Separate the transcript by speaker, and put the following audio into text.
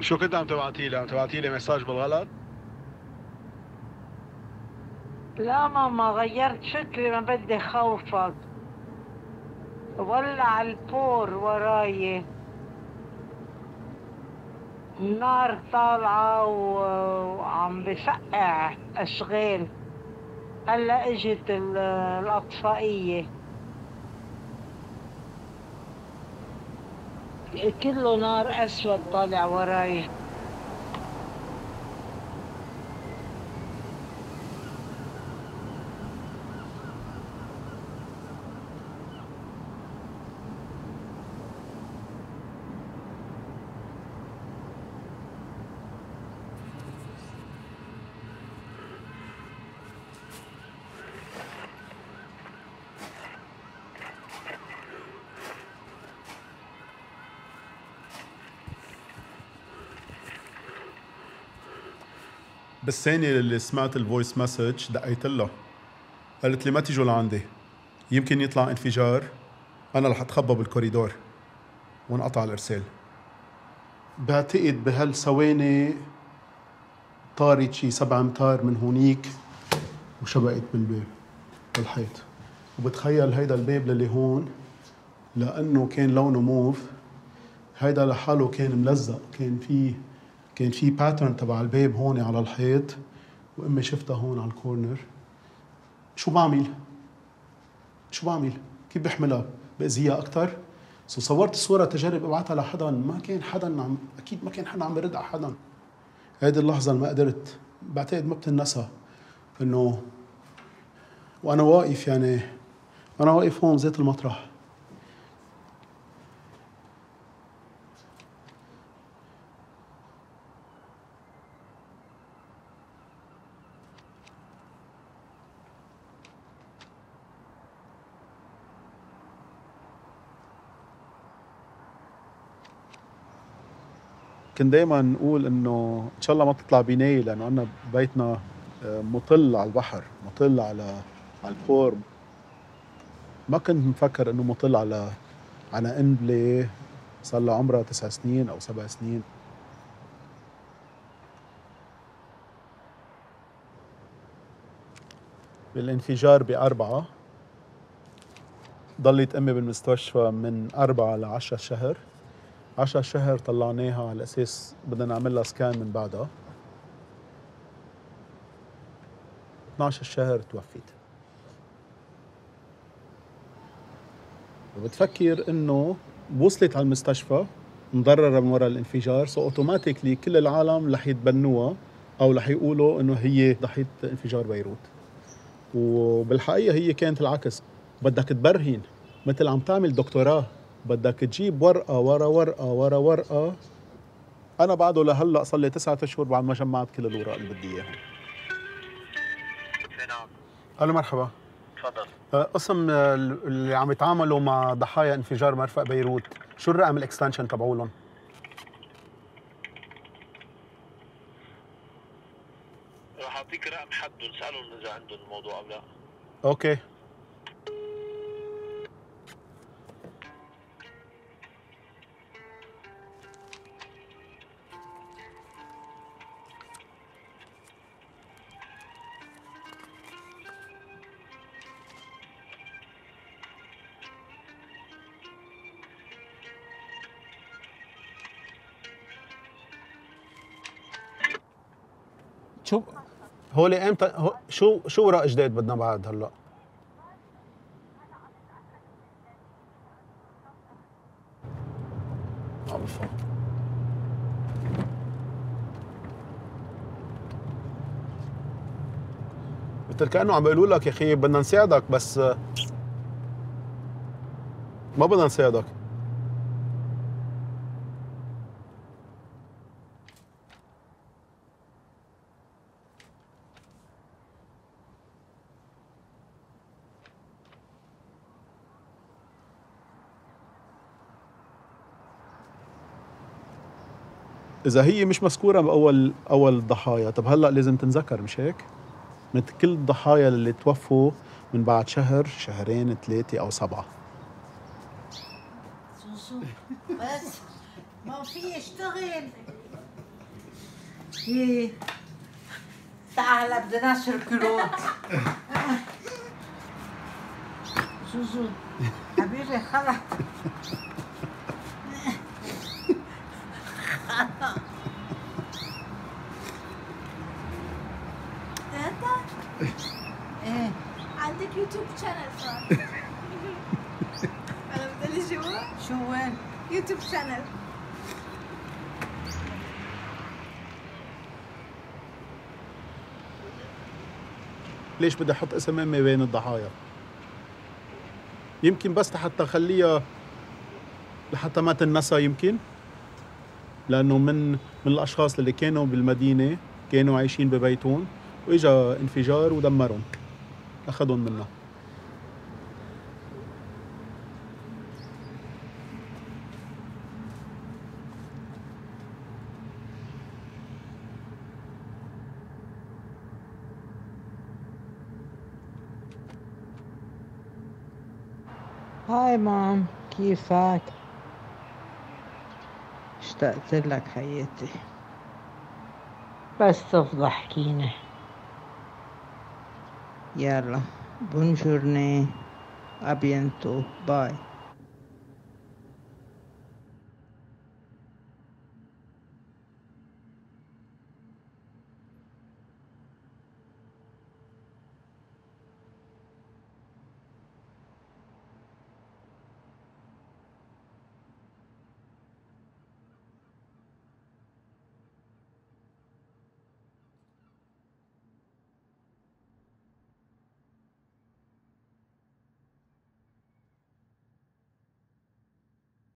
Speaker 1: شو كنت عم تبعتي لي؟ عم تبعتي لي مساج بالغلط؟
Speaker 2: لا ماما غيرت شكلي ما بدي خوفك ولع البور وراي النار طالعة وعم بفقع أشغال هلا إجت الأطفائية كله نار أسود طالع وراي.
Speaker 3: بالثانية اللي سمعت ال voice message دقيت له قالت لي ما تيجوا لعندي. يمكن يطلع انفجار. أنا رح أتخبى بالكوريدور. وانقطع الإرسال. بعتقد بهالثواني طارت شي سبع أمتار من هونيك وشبقت بالباب بالحيط وبتخيل هيدا الباب للي هون لأنه كان لونه موف. هيدا لحاله كان ملزق كان فيه كان في pattern تبع الباب هون على الحيط وامي شفتها هون على ال corner شو بعمل؟ شو بعمل؟ كيف بحملها؟ بأذيها أكثر؟ so صورت الصورة تجرب أبعتها لحدا ما كان حدا عم أكيد ما كان حدا عم يرد على حدا هيدي اللحظة اللي ما قدرت بعتقد ما بتنسى إنه وأنا واقف يعني أنا واقف هون ذات المطرح كنت دائما نقول إنه إن شاء الله ما تطلع بناية لأنه عندنا بيتنا آه، مطل على البحر مطل على على البور ما كنت مفكر إنه مطل على على إنبلي صار لها عمرها تسع سنين أو سبع سنين. بالانفجار بأربعة ضلت أمي بالمستشفى من أربعة لعشرة شهر. 10 شهر طلعناها على أساس بدنا نعمل لها scan من بعدها. 12 شهر توفيت. وبتفكر إنه وصلت على المستشفى مضررة من وراء الانفجار so automatically كل العالم رح يتبنوها أو رح يقولوا إنه هي ضحية انفجار بيروت. وبالحقيقة هي كانت العكس. بدك تبرهن. مثل عم تعمل دكتوراه. بدك تجيب ورقة ورا ورقة ورا ورقة. أنا بعده لهلأ صار لي تسعة أشهر بعد ما جمعت كل الاوراق اللي بدي إياها. نعم. ألو مرحبا.
Speaker 1: تفضل.
Speaker 3: أه، قسم اللي عم يتعاملوا مع ضحايا انفجار مرفق بيروت شو الرقم الاكستنشن تبعولهم
Speaker 1: راح أعطيك رقم حد ونسالهم إذا عندهم الموضوع أو لا.
Speaker 3: أوكي. شو هول إمتى؟ شو شو وراء جديد بدنا بعد هلا؟ مثل كانه عم بيقولوا لك يا أخي بدنا نساعدك بس ما بدنا نساعدك. إذا هي مش مذكورة باول أول الضحايا طب هلأ لازم تنذكر مش هيك؟ مثل كل الضحايا اللي توفوا من بعد شهر شهرين ثلاثة أو سبعة.
Speaker 2: بس ما في يشتغل إيه. تعال بدنا نشر كروت. زوزو حبيبي خلص
Speaker 4: انت
Speaker 2: إيه
Speaker 4: عندك YouTube channel صار أنا بدي جوا
Speaker 2: شو وين؟
Speaker 4: YouTube channel.
Speaker 3: ليش بدي أحط اسم امي بين الضحايا؟ يمكن بس حتى خليها لحتى ما تنسى يمكن؟ لأنه من من الأشخاص اللي كانوا بالمدينة كانوا عايشين ببيتهم وإجا انفجار ودمرهم. أخذهم منها.
Speaker 2: hi mom كيفك؟ اشتقت لك حياتي؟ بس تضحكيني يلا bonne journée à bientôt bye.